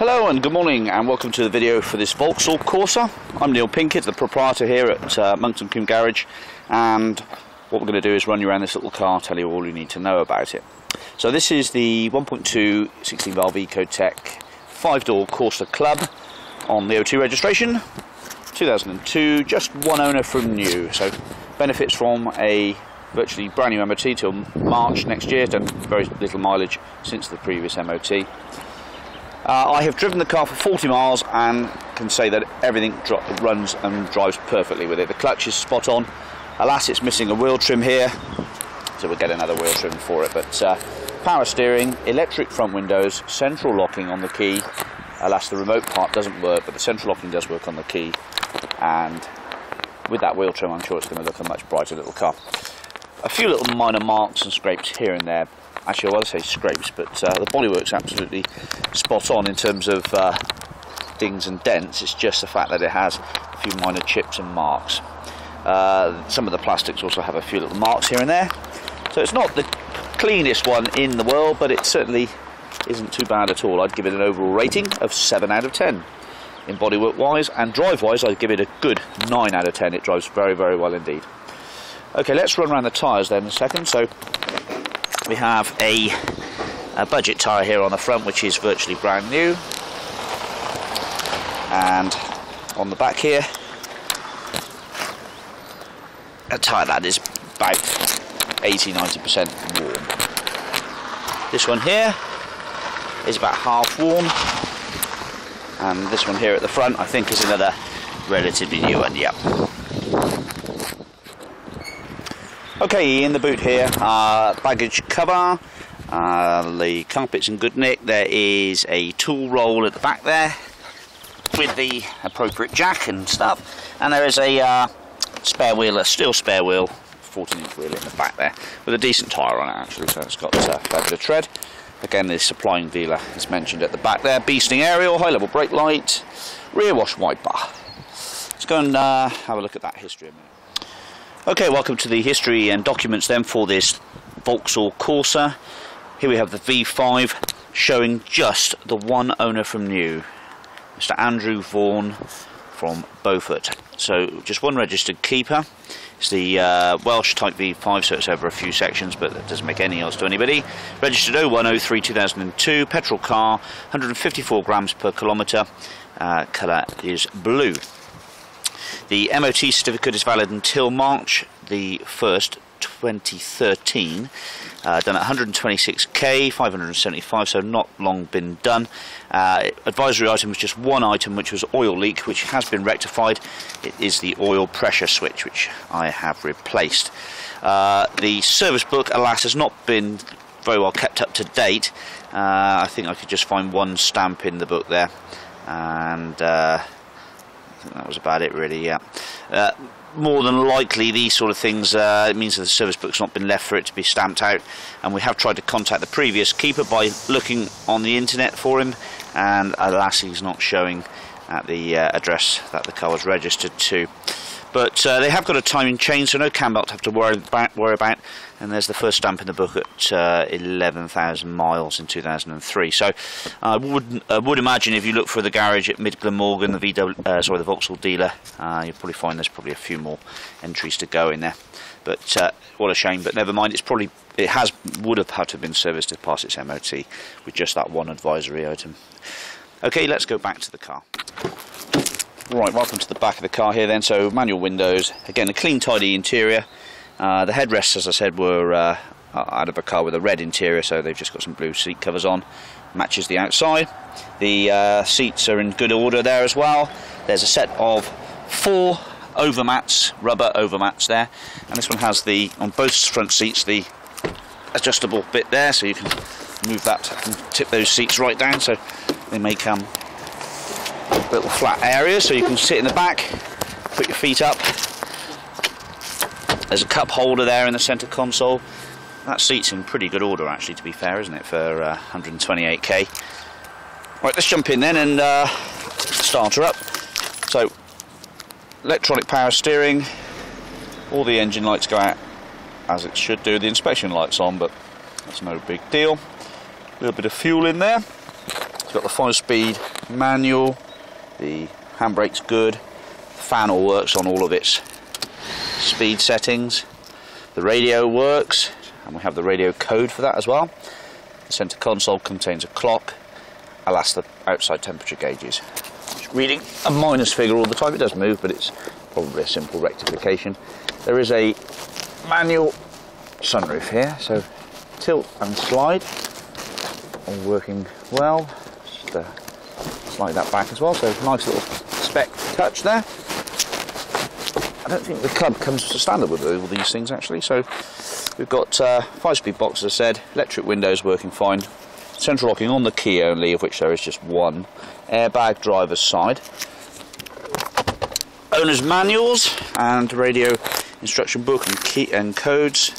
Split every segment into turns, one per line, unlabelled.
Hello and good morning and welcome to the video for this Vauxhall Corsa. I'm Neil Pinkett, the proprietor here at uh, Monkton Combe Garage and what we're going to do is run you around this little car, tell you all you need to know about it. So this is the 1.2 16 valve Ecotec 5 door Corsa Club on the O2 registration 2002, just one owner from new, so benefits from a virtually brand new MOT till March next year, done very little mileage since the previous MOT. Uh, I have driven the car for 40 miles and can say that everything runs and drives perfectly with it. The clutch is spot on. Alas, it's missing a wheel trim here, so we'll get another wheel trim for it. But uh, power steering, electric front windows, central locking on the key. Alas, the remote part doesn't work, but the central locking does work on the key. And with that wheel trim, I'm sure it's going to look a much brighter little car. A few little minor marks and scrapes here and there actually I to say scrapes, but uh, the bodywork's absolutely spot on in terms of uh, dings and dents. It's just the fact that it has a few minor chips and marks. Uh, some of the plastics also have a few little marks here and there. So it's not the cleanest one in the world, but it certainly isn't too bad at all. I'd give it an overall rating of 7 out of 10. In bodywork wise and drive wise, I'd give it a good 9 out of 10. It drives very, very well indeed. Okay, let's run around the tyres then in a second. So we have a, a budget tyre here on the front which is virtually brand new and on the back here a tyre that is about 80-90% worn. This one here is about half worn and this one here at the front I think is another relatively new one, yep. Okay, in the boot here, uh, baggage cover, uh, the carpet's in good nick, there is a tool roll at the back there with the appropriate jack and stuff, and there is a uh, spare wheel, a steel spare wheel, 14 inch wheel in the back there, with a decent tyre on it actually, so it's got uh, a bit of tread. Again, the supplying dealer is mentioned at the back there, bee sting aerial, high level brake light, rear wash wiper. Let's go and uh, have a look at that history a minute. Okay, welcome to the history and documents then for this Vauxhall Corsa. Here we have the V5 showing just the one owner from new, Mr. Andrew Vaughan from Beaufort. So just one registered keeper. It's the uh, Welsh Type V5, so it's over a few sections, but that doesn't make any odds to anybody. Registered 0103 2002, petrol car, 154 grams per kilometre. Uh, colour is blue. The MOT certificate is valid until March the 1st, 2013. Uh, done at 126k, 575, so not long been done. Uh, advisory item was just one item, which was oil leak, which has been rectified. It is the oil pressure switch, which I have replaced. Uh, the service book, alas, has not been very well kept up to date. Uh, I think I could just find one stamp in the book there, and uh, that was about it really, yeah. Uh, more than likely these sort of things uh, it means that the service book's not been left for it to be stamped out and we have tried to contact the previous keeper by looking on the internet for him and alas he's not showing at the uh, address that the car was registered to. But uh, they have got a timing chain, so no cam belt to have to worry about, worry about. And there's the first stamp in the book at uh, 11,000 miles in 2003. So I would would imagine if you look for the garage at Mid Glamorgan, the VW, uh, sorry, the Vauxhall dealer, uh, you'll probably find there's probably a few more entries to go in there. But uh, what a shame. But never mind. It's probably it has would have had to have been serviced to pass its MOT with just that one advisory item. Okay, let's go back to the car. Right, welcome to the back of the car here then. So manual windows, again a clean tidy interior. Uh, the headrests as I said were uh, out of a car with a red interior so they've just got some blue seat covers on. Matches the outside. The uh, seats are in good order there as well. There's a set of four overmats, rubber overmats there. And this one has the, on both front seats, the adjustable bit there so you can move that and tip those seats right down so they may um, little flat area so you can sit in the back, put your feet up. There's a cup holder there in the centre console. That seat's in pretty good order actually to be fair, isn't it, for uh, 128k. Right, let's jump in then and uh, start her up. So, electronic power steering, all the engine lights go out as it should do. The inspection light's on, but that's no big deal. A little bit of fuel in there. It's got the 5-speed manual. The handbrake's good. The fan all works on all of its speed settings. The radio works, and we have the radio code for that as well. The centre console contains a clock, alas the outside temperature gauges. It's reading a minus figure all the time. It does move, but it's probably a simple rectification. There is a manual sunroof here, so tilt and slide, all working well. Just uh, slide that back as well, so nice little spec touch there. I don't think the club comes standard with all these things actually, so we've got uh, five-speed box as I said, electric windows working fine, central locking on the key only, of which there is just one, airbag driver's side, owner's manuals and radio instruction book and key and codes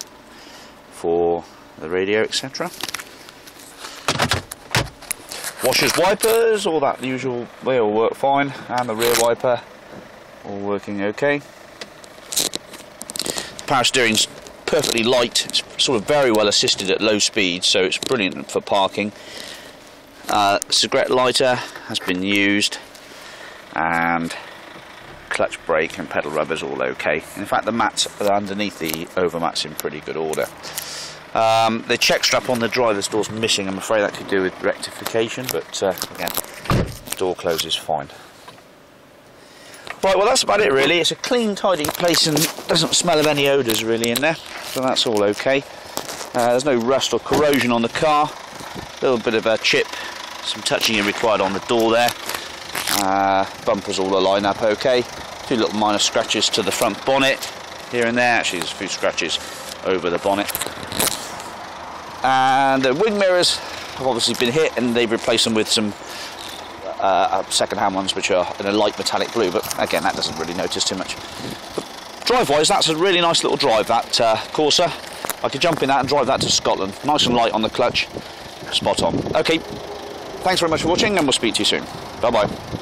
for the radio etc washers wipers all that usual they all work fine and the rear wiper all working okay power steering's perfectly light it's sort of very well assisted at low speed so it's brilliant for parking uh, cigarette lighter has been used and clutch brake and pedal rubbers all okay. In fact, the mats underneath the overmat's in pretty good order. Um, the check strap on the driver's door is missing. I'm afraid that could do with rectification, but uh, again, door closes fine. Right, well that's about it really. It's a clean, tidy place and doesn't smell of any odours really in there, so that's all okay. Uh, there's no rust or corrosion on the car. A little bit of a chip, some touching required on the door there. Uh, bumpers all align up okay. A few little minor scratches to the front bonnet here and there. Actually, there's a few scratches over the bonnet. And the wing mirrors have obviously been hit and they've replaced them with some uh, second-hand ones which are in a light metallic blue, but again, that doesn't really notice too much. drive-wise, that's a really nice little drive, that uh, Corsa. I could jump in that and drive that to Scotland. Nice and light on the clutch. Spot on. Okay, thanks very much for watching and we'll speak to you soon. Bye-bye.